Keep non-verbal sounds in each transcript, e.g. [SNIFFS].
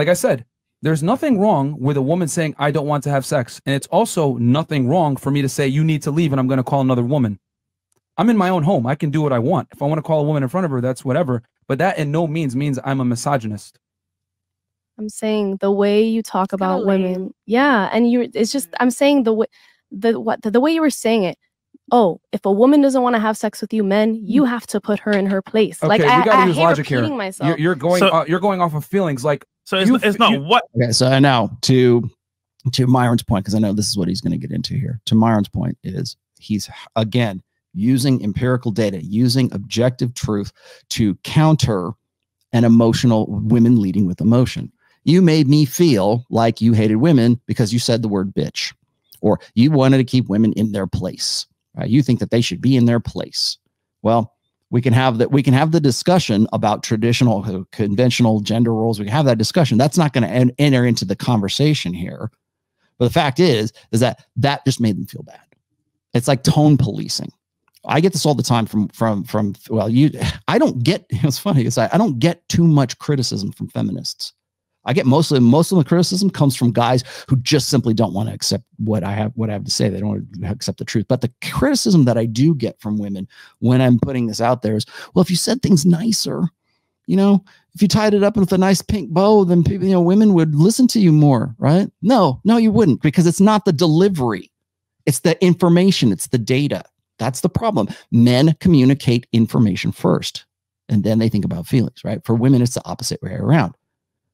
like I said, there's nothing wrong with a woman saying, I don't want to have sex. And it's also nothing wrong for me to say, you need to leave and I'm going to call another woman. I'm in my own home. I can do what I want. If I want to call a woman in front of her, that's whatever. But that in no means means I'm a misogynist. I'm saying the way you talk about women. Yeah. And you it's just I'm saying the way the what the, the way you were saying it. Oh, if a woman doesn't want to have sex with you, men, you have to put her in her place. Okay, like we I, gotta I use hate logic here. repeating myself. You're, you're going So- uh, you're going off of feelings. Like So it's, you it's not you- what Okay, so now to to Myron's point, because I know this is what he's going to get into here. To Myron's point is he's again using empirical data, using objective truth to counter an emotional women leading with emotion. You made me feel like you hated women because you said the word bitch, or you wanted to keep women in their place. Right? You think that they should be in their place. Well, we can have that. We can have the discussion about traditional, uh, conventional gender roles. We can have that discussion. That's not going to enter into the conversation here. But the fact is, is that that just made them feel bad. It's like tone policing. I get this all the time from from from well, you. I don't get. [LAUGHS] It's funny. It's like I don't get too much criticism from feminists. I get mostly most of the criticism comes from guys who just simply don't want to accept what I have what I have to say. They don't want to accept the truth. But the criticism that I do get from women when I'm putting this out there is, well, if you said things nicer, you know, if you tied it up with a nice pink bow, then people, you know, women would listen to you more, right? No, no, you wouldn't, because it's not the delivery, it's the information, it's the data. That's the problem. Men communicate information first, and then they think about feelings, right? For women, it's the opposite way around.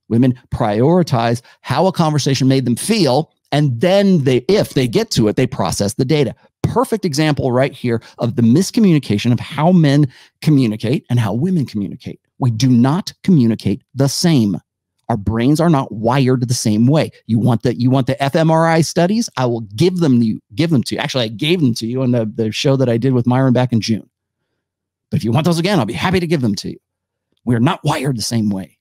Women prioritize how a conversation made them feel, and then they, if they get to it, they process the data. Perfect example right here of the miscommunication of how men communicate and how women communicate. We do not communicate the same. Our brains are not wired the same way. You want the you want the fMRI studies? I will give them you give them to you. Actually, I gave them to you on the, the show that I did with Myron back in June. But if you want those again, I'll be happy to give them to you. We're not wired the same way.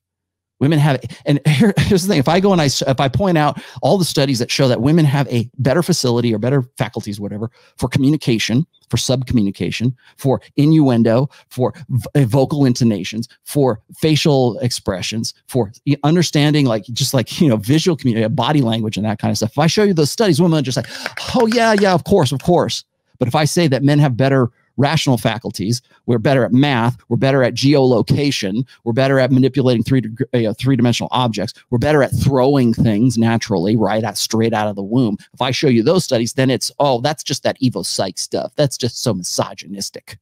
Women have, and [LAUGHS] here, here's the thing: if I go and I if I point out all the studies that show that women have a better facility or better faculties, whatever, for communication, for subcommunication, for innuendo, for uh, vocal intonations, for facial expressions, for understanding, like just like you know, visual community, body language, and that kind of stuff. If I show you those studies, women are just like, oh yeah, yeah, of course, of course. But if I say that men have better rational faculties, we're better at math, we're better at geolocation, we're better at manipulating three uh, three dimensional objects, we're better at throwing things naturally, right out straight out of the womb. If I show you those studies, then it's oh, that's just that evo psych stuff. That's just so misogynistic.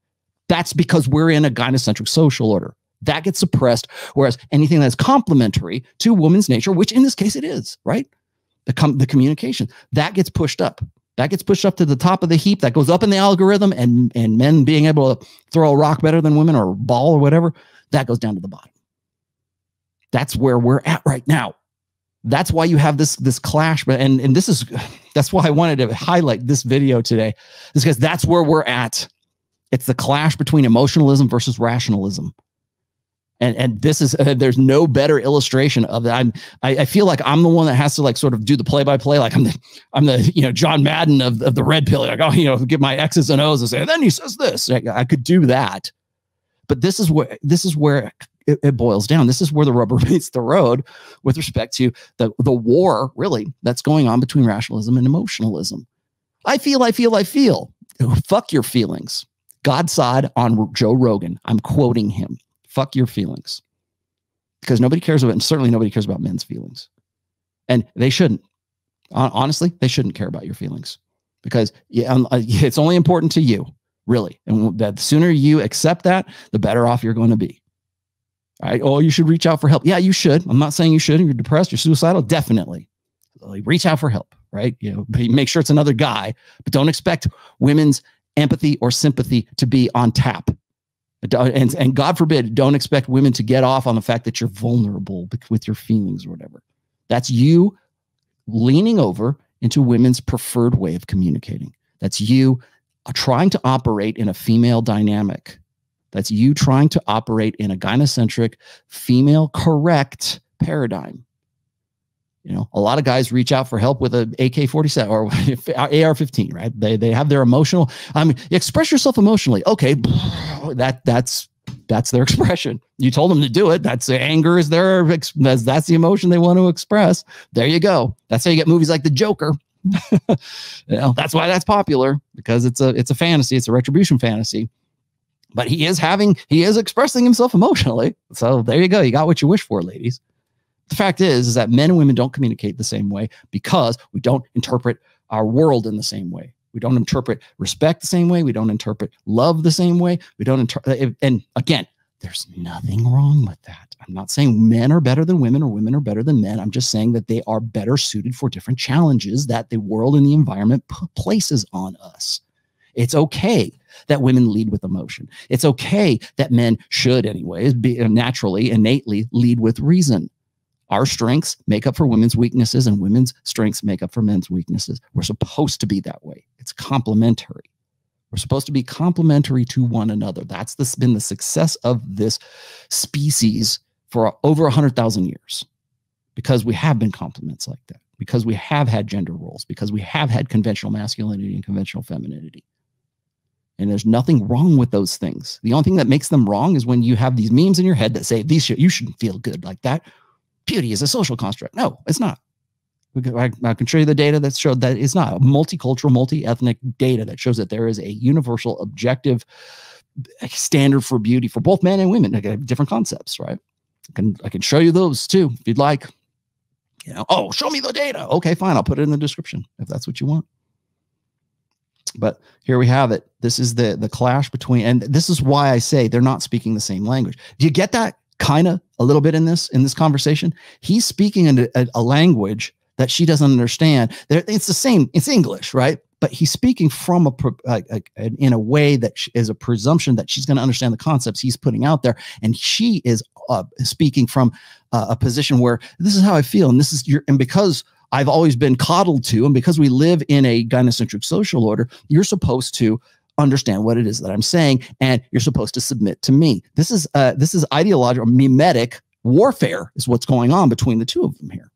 That's because we're in a gynocentric social order. That gets suppressed, whereas anything that's complementary to woman's nature, which in this case it is, right? The com- the communication that gets pushed up that gets pushed up to the top of the heap that goes up in the algorithm and and men being able to throw a rock better than women or a ball or whatever that goes down to the bottom. That's where we're at right now. That's why you have this this clash but and and this is [SIGHS] that's why i wanted to highlight this video today is because that's where we're at. It's the clash between emotionalism versus rationalism and and this is uh, [LAUGHS] there's no better illustration of that. I'm I, I feel like I'm the one that has to like sort of do the play by play. Like I'm the I'm the you know John Madden of, of the red pill. Like oh you know give my X's and O's and say and then he says this. I could do that, but this is where this is where it, it boils down. This is where the rubber [LAUGHS] meets the road with respect to the the war really that's going on between rationalism and emotionalism. I feel I feel I feel. Fuck your feelings. Gad Saad on Joe Rogan. I'm quoting him fuck your feelings. Because nobody cares about and certainly nobody cares about men's feelings. And they shouldn't. Honestly they shouldn't care about your feelings. Because um, uh, [LAUGHS] it's only important to you really. And the sooner you accept that the better off you're going to be. All right? Oh you should reach out for help. Yeah you should. I'm not saying you shouldn't. You're depressed. You're suicidal. Definitely. Reach out for help right? You know make sure it's another guy. But don't expect women's empathy or sympathy to be on tap and, and God forbid, don't expect women to get off on the fact that you're vulnerable with your feelings or whatever. That's you leaning over into women's preferred way of communicating. That's you uh, trying to operate in a female dynamic. That's you trying to operate in a gynocentric, female correct paradigm. You know, a lot of guys reach out for help with an AK-47 or [LAUGHS] AR-15, right? They they have their emotional. I mean, express yourself emotionally. Okay, [SNIFFS] that that's that's their [LAUGHS] expression. You told them to do it. That's anger is their that's, that's the emotion they want to express. There you go. That's how you get movies like The Joker. [LAUGHS] you know, that's why that's popular because it's a it's a fantasy. It's a retribution fantasy. But he is having he is expressing himself emotionally. So there you go. You got what you wish for, ladies. The fact is, is that men and women don't communicate the same way because we don't interpret our world in the same way. We don't interpret respect the same way. We don't interpret love the same way. We don't interpret, uh, and again, there's nothing wrong with that. I'm not saying men are better than women or women are better than men. I'm just saying that they are better suited for different challenges that the world and the environment places on us. It's okay that women lead with emotion. It's okay that men should, anyways, be uh, naturally, innately lead with reason. Our strengths make up for women's weaknesses, and women's strengths make up for men's weaknesses. We're supposed to be that way. It's complementary. We're supposed to be complementary to one another. That's the, been the success of this species for over 100,000 years because we have been complements like that, because we have had gender roles, because we have had conventional masculinity and conventional femininity. And there's nothing wrong with those things. The only thing that makes them wrong is when you have these memes in your head that say these you shouldn't feel good like that. Beauty is a social construct. No, it's not. I, I can show you the data that showed that it's not multicultural, multi-ethnic data that shows that there is a universal, objective standard for beauty for both men and women. Like different concepts, right? I can I can show you those too if you'd like. You know, oh, show me the data. Okay, fine. I'll put it in the description if that's what you want. But here we have it. This is the the clash between, and this is why I say they're not speaking the same language. Do you get that kind of a little bit in this in this conversation? He's speaking in a, a language that she doesn't understand. It's the same. It's English, right? But he's speaking from a, a, a in a way that is a presumption that she's going to understand the concepts he's putting out there, and she is uh, speaking from uh, a position where this is how I feel, and this is your, and because I've always been coddled to. And because we live in a gynocentric social order, you're supposed to understand what it is that I'm saying, and you're supposed to submit to me. This is uh, this is ideological memetic warfare is what's going on between the two of them here.